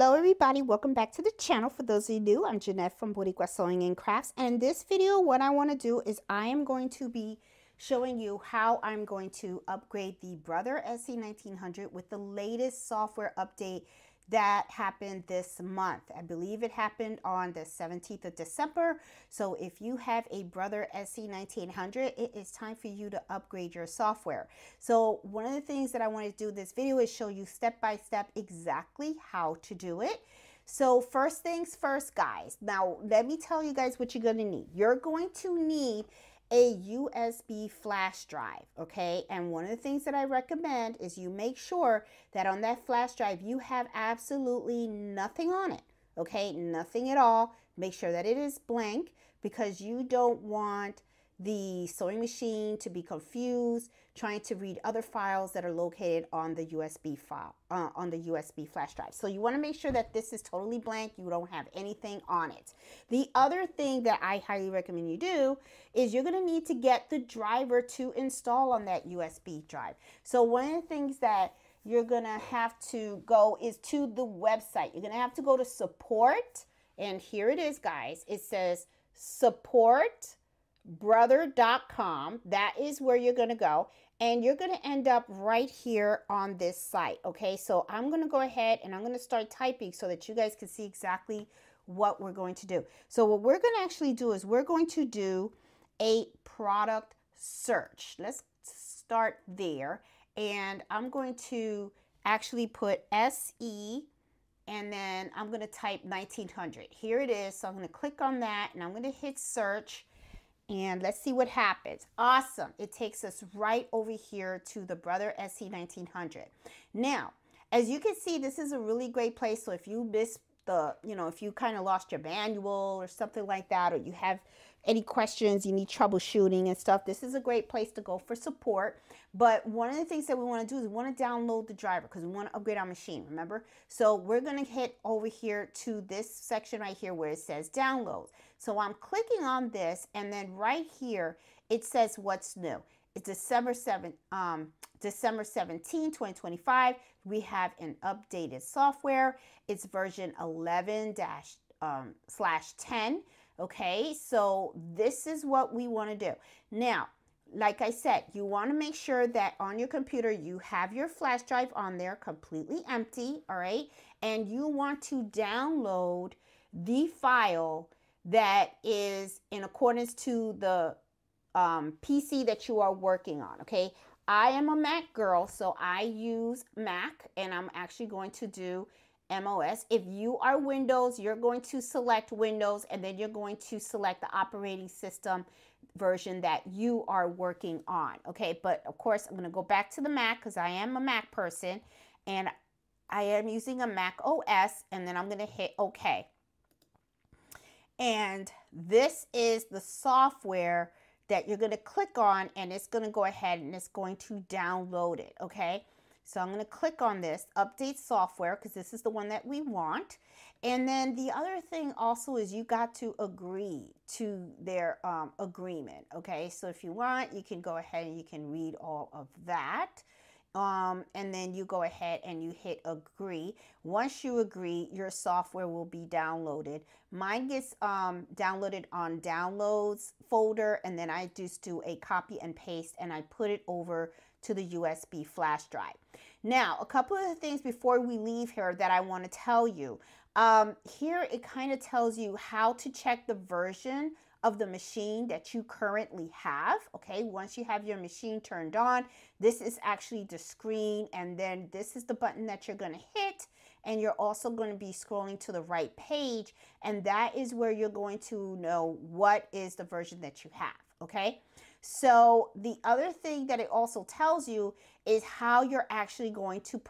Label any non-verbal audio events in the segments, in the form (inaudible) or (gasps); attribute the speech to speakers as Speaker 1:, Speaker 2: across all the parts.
Speaker 1: Hello everybody, welcome back to the channel. For those of you new, I'm Jeanette from Boricua Sewing and Crafts. And in this video, what I want to do is I am going to be showing you how I'm going to upgrade the Brother SE1900 with the latest software update that happened this month. I believe it happened on the 17th of December. So if you have a Brother SE1900, it is time for you to upgrade your software. So one of the things that I want to do this video is show you step by step exactly how to do it. So first things first, guys. Now, let me tell you guys what you're going to need. You're going to need a USB flash drive, okay? And one of the things that I recommend is you make sure that on that flash drive you have absolutely nothing on it, okay? Nothing at all. Make sure that it is blank because you don't want the sewing machine to be confused trying to read other files that are located on the USB file uh, on the USB flash drive. So you want to make sure that this is totally blank. You don't have anything on it. The other thing that I highly recommend you do is you're going to need to get the driver to install on that USB drive. So one of the things that you're going to have to go is to the website. You're going to have to go to support and here it is guys. It says support brother.com. That is where you're going to go. And you're going to end up right here on this site. Okay, so I'm going to go ahead and I'm going to start typing so that you guys can see exactly what we're going to do. So what we're going to actually do is we're going to do a product search. Let's start there. And I'm going to actually put SE and then I'm going to type 1900. Here it is. So I'm going to click on that and I'm going to hit search and let's see what happens. Awesome. It takes us right over here to the Brother SE1900. Now, as you can see, this is a really great place. So if you miss the, you know, if you kind of lost your manual or something like that, or you have any questions, you need troubleshooting and stuff, this is a great place to go for support. But one of the things that we want to do is we want to download the driver because we want to upgrade our machine, remember? So we're going to hit over here to this section right here where it says download. So I'm clicking on this and then right here, it says what's new. December 7, um, December 17, 2025. We have an updated software. It's version 11 dash um, slash 10. Okay, so this is what we want to do. Now, like I said, you want to make sure that on your computer you have your flash drive on there completely empty, all right? And you want to download the file that is in accordance to the um, PC that you are working on, okay? I am a Mac girl, so I use Mac and I'm actually going to do MOS. If you are Windows, you're going to select Windows and then you're going to select the operating system version that you are working on. Okay, but of course, I'm going to go back to the Mac because I am a Mac person and I am using a Mac OS and then I'm going to hit OK. And this is the software that you're going to click on and it's going to go ahead and it's going to download it. Okay. So I'm going to click on this, update software, because this is the one that we want. And then the other thing also is you got to agree to their um, agreement. Okay, so if you want, you can go ahead and you can read all of that. Um, and then you go ahead and you hit agree. Once you agree, your software will be downloaded. Mine gets um, downloaded on downloads folder, and then I just do a copy and paste, and I put it over to the USB flash drive. Now, a couple of things before we leave here that I want to tell you. Um, here it kind of tells you how to check the version of the machine that you currently have. Okay, once you have your machine turned on, this is actually the screen and then this is the button that you're going to hit and you're also going to be scrolling to the right page and that is where you're going to know what is the version that you have. Okay, so the other thing that it also tells you is how you're actually going to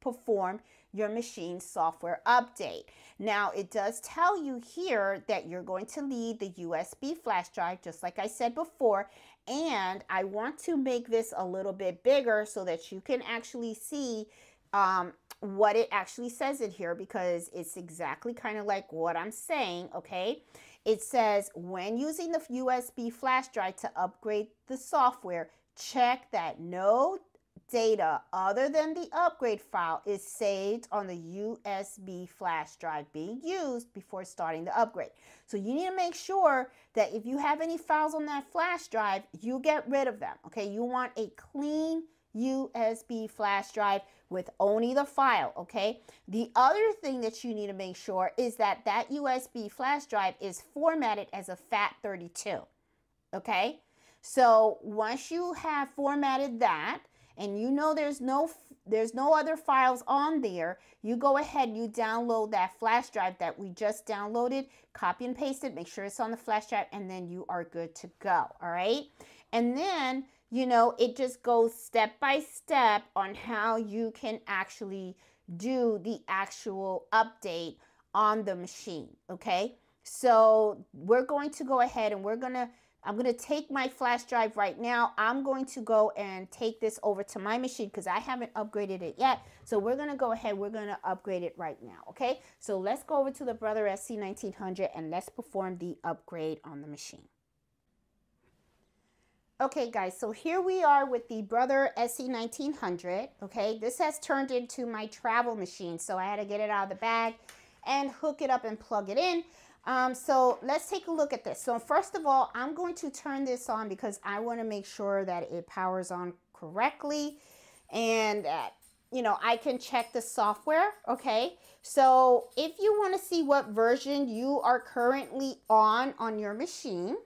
Speaker 1: perform your machine software update. Now it does tell you here that you're going to need the USB flash drive, just like I said before, and I want to make this a little bit bigger so that you can actually see um, what it actually says in here because it's exactly kind of like what I'm saying, okay? It says when using the USB flash drive to upgrade the software, check that no data other than the upgrade file is saved on the USB flash drive being used before starting the upgrade. So you need to make sure that if you have any files on that flash drive, you get rid of them. Okay, you want a clean USB flash drive with only the file, okay? The other thing that you need to make sure is that that USB flash drive is formatted as a FAT32, okay? So once you have formatted that, and you know there's no there's no other files on there, you go ahead, you download that flash drive that we just downloaded, copy and paste it, make sure it's on the flash drive, and then you are good to go, all right? And then, you know, it just goes step by step on how you can actually do the actual update on the machine, okay? So we're going to go ahead and we're going to I'm going to take my flash drive right now. I'm going to go and take this over to my machine because I haven't upgraded it yet. So we're going to go ahead. We're going to upgrade it right now. Okay. So let's go over to the Brother SE1900 and let's perform the upgrade on the machine. Okay guys, so here we are with the Brother SE1900, okay? This has turned into my travel machine, so I had to get it out of the bag and hook it up and plug it in. Um, so let's take a look at this. So first of all, I'm going to turn this on because I want to make sure that it powers on correctly and that, you know, I can check the software. Okay. So if you want to see what version you are currently on on your machine,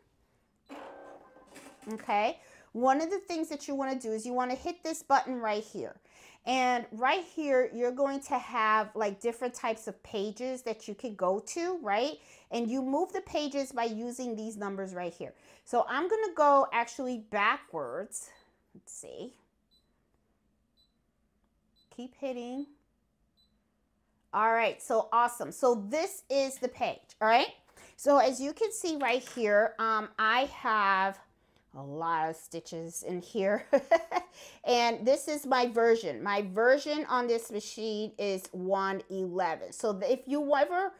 Speaker 1: okay, one of the things that you want to do is you want to hit this button right here. And right here, you're going to have like different types of pages that you can go to, right? And you move the pages by using these numbers right here. So I'm going to go actually backwards. Let's see. Keep hitting. All right, so awesome. So this is the page, all right? So as you can see right here, um, I have a lot of stitches in here. (laughs) and this is my version. My version on this machine is 111. So if you ever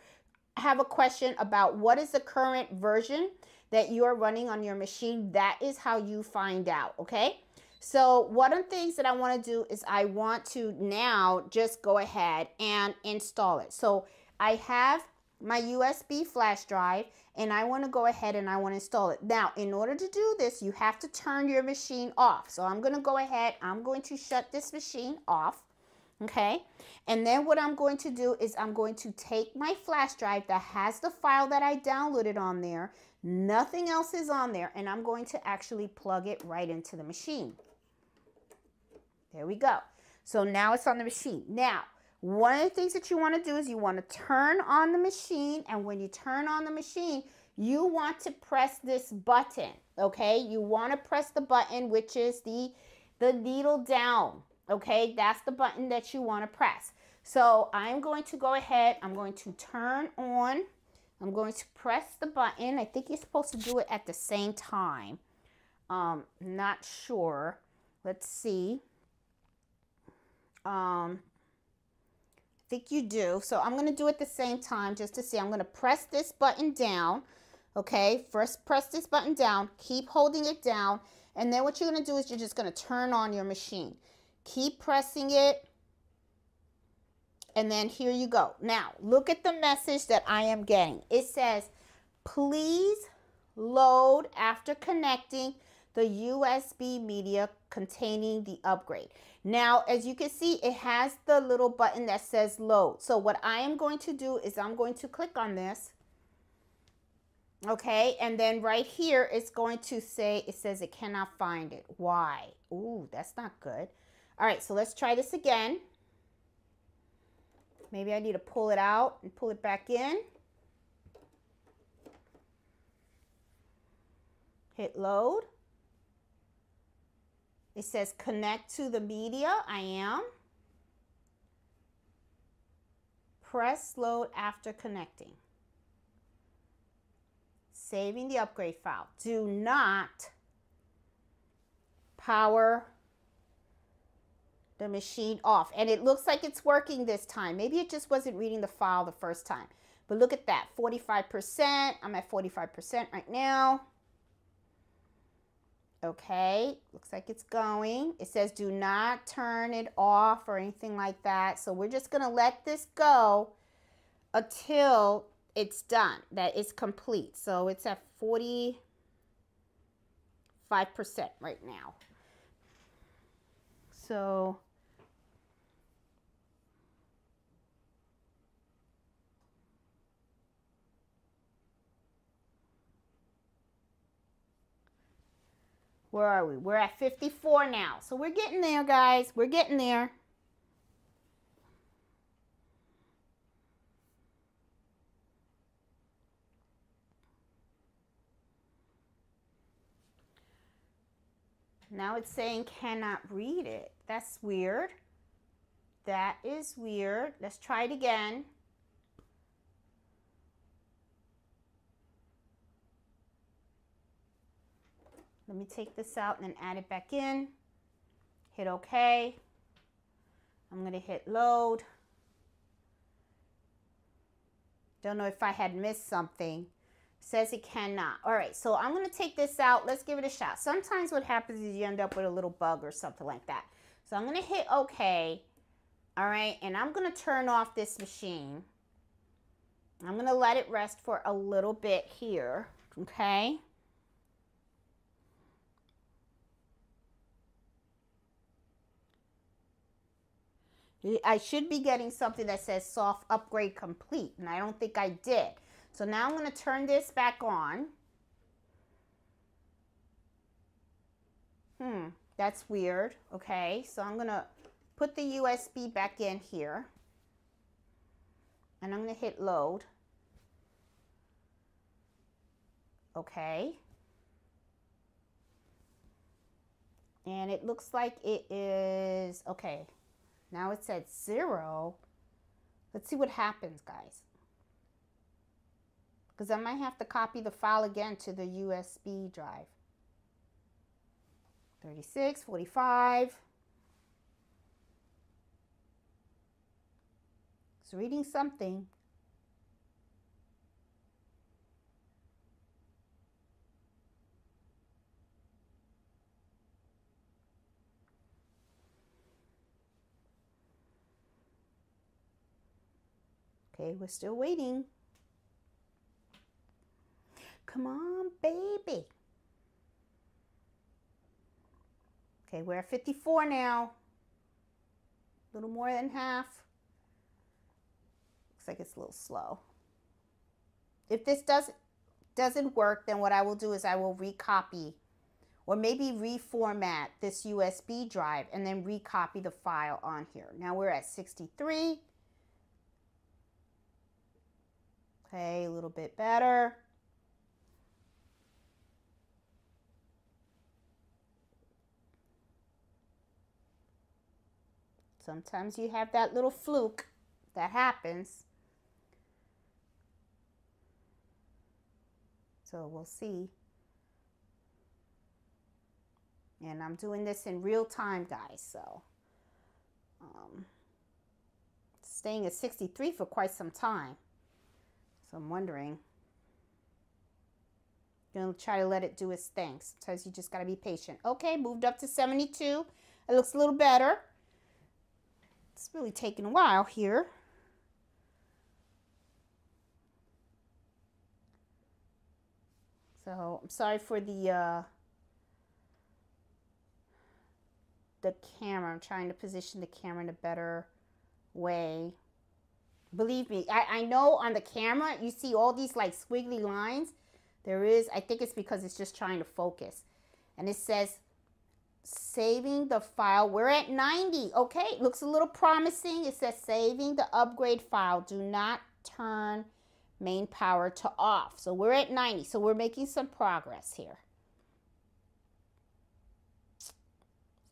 Speaker 1: have a question about what is the current version that you are running on your machine, that is how you find out, okay? So one of the things that I want to do is I want to now just go ahead and install it. So I have my USB flash drive and I want to go ahead and I want to install it. Now, in order to do this, you have to turn your machine off. So I'm going to go ahead, I'm going to shut this machine off. Okay, and then what I'm going to do is I'm going to take my flash drive that has the file that I downloaded on there. Nothing else is on there, and I'm going to actually plug it right into the machine. There we go. So now it's on the machine. Now, one of the things that you want to do is you want to turn on the machine. And when you turn on the machine, you want to press this button. Okay. You want to press the button, which is the, the needle down. Okay. That's the button that you want to press. So I'm going to go ahead. I'm going to turn on. I'm going to press the button. I think you're supposed to do it at the same time. Um, not sure. Let's see. Um, think you do. So I'm going to do it at the same time just to see. I'm going to press this button down. Okay, first press this button down. Keep holding it down. And then what you're going to do is you're just going to turn on your machine. Keep pressing it. And then here you go. Now, look at the message that I am getting. It says, please load after connecting the USB media containing the upgrade. Now, as you can see, it has the little button that says load. So what I am going to do is I'm going to click on this. Okay, and then right here, it's going to say, it says it cannot find it. Why? Ooh, that's not good. All right, so let's try this again. Maybe I need to pull it out and pull it back in. Hit load. It says connect to the media. I am. Press load after connecting. Saving the upgrade file. Do not power the machine off. And it looks like it's working this time. Maybe it just wasn't reading the file the first time. But look at that, 45%. I'm at 45% right now. Okay, looks like it's going. It says do not turn it off or anything like that. So we're just going to let this go until it's done, that it's complete. So it's at 45% right now. So Where are we? We're at 54 now. So we're getting there, guys. We're getting there. Now it's saying cannot read it. That's weird. That is weird. Let's try it again. Let me take this out and then add it back in. Hit OK. I'm going to hit load. Don't know if I had missed something. Says it cannot. All right, so I'm going to take this out. Let's give it a shot. Sometimes what happens is you end up with a little bug or something like that. So I'm going to hit OK. All right, and I'm going to turn off this machine. I'm going to let it rest for a little bit here. Okay. I should be getting something that says soft upgrade complete, and I don't think I did. So now I'm going to turn this back on. Hmm, that's weird. Okay, so I'm going to put the USB back in here. And I'm going to hit load. Okay. And it looks like it is, okay, now it's at zero. Let's see what happens, guys. Because I might have to copy the file again to the USB drive. 36, 45. It's reading something. Okay, we're still waiting. Come on, baby. Okay, we're at 54 now. A little more than half. Looks like it's a little slow. If this doesn't doesn't work, then what I will do is I will recopy or maybe reformat this USB drive and then recopy the file on here. Now we're at 63. Okay, a little bit better. Sometimes you have that little fluke that happens. So we'll see. And I'm doing this in real time, guys. So um, staying at 63 for quite some time. So I'm wondering. Gonna try to let it do its thing. Sometimes you just gotta be patient. Okay, moved up to 72. It looks a little better. It's really taking a while here. So I'm sorry for the uh, the camera. I'm trying to position the camera in a better way. Believe me, I, I know on the camera you see all these like squiggly lines. There is, I think it's because it's just trying to focus. And it says saving the file. We're at 90. Okay, looks a little promising. It says saving the upgrade file. Do not turn main power to off. So we're at 90. So we're making some progress here.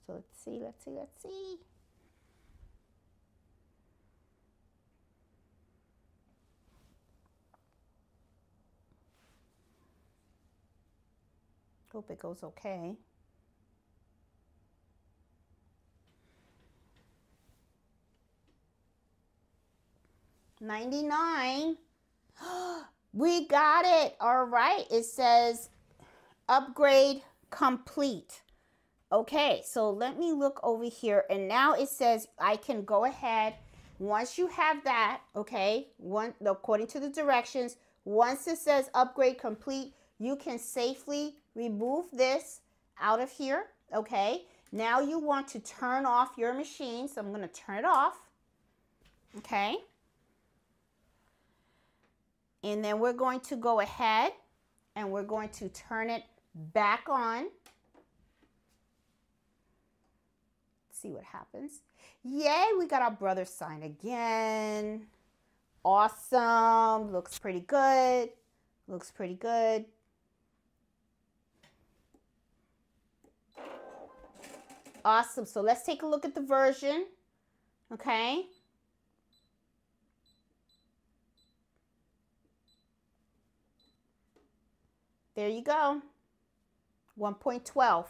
Speaker 1: So let's see, let's see, let's see. Hope it goes okay. Ninety-nine. (gasps) we got it. All right. It says upgrade complete. Okay, so let me look over here. And now it says I can go ahead. Once you have that, okay, one according to the directions, once it says upgrade complete, you can safely remove this out of here, okay? Now you want to turn off your machine. So I'm going to turn it off, okay? And then we're going to go ahead and we're going to turn it back on. see what happens. Yay, we got our brother sign again. Awesome. Looks pretty good. Looks pretty good. Awesome. So let's take a look at the version. Okay. There you go. 1.12.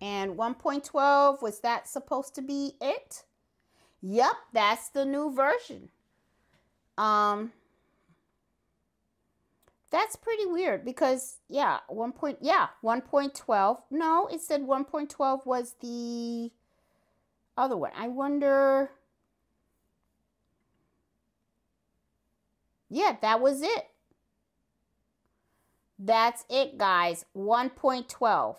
Speaker 1: And 1.12, was that supposed to be it? Yep, that's the new version. Um, that's pretty weird because, yeah, 1. Point, yeah, 1.12. No, it said 1.12 was the other one. I wonder... Yeah, that was it. That's it, guys. 1.12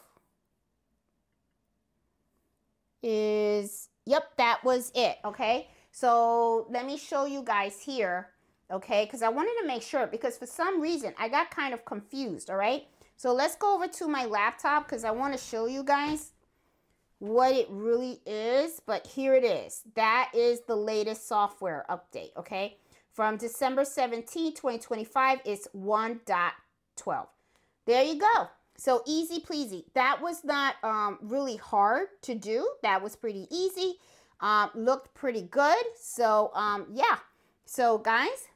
Speaker 1: is, yep, that was it, okay? So let me show you guys here, okay? Because I wanted to make sure, because for some reason, I got kind of confused, all right? So let's go over to my laptop because I want to show you guys what it really is. But here it is. That is the latest software update, okay? From December 17, 2025, it's 1.12. There you go. So easy pleasy. That was not um, really hard to do. That was pretty easy. Um, looked pretty good. So um, yeah. So guys,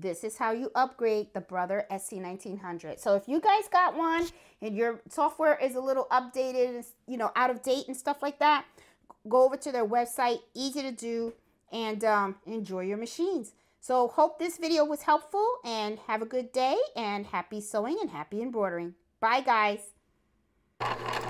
Speaker 1: this is how you upgrade the Brother SE1900. So if you guys got one and your software is a little updated, you know, out of date and stuff like that, go over to their website. Easy to do and um, enjoy your machines. So hope this video was helpful and have a good day and happy sewing and happy embroidering. Bye, guys.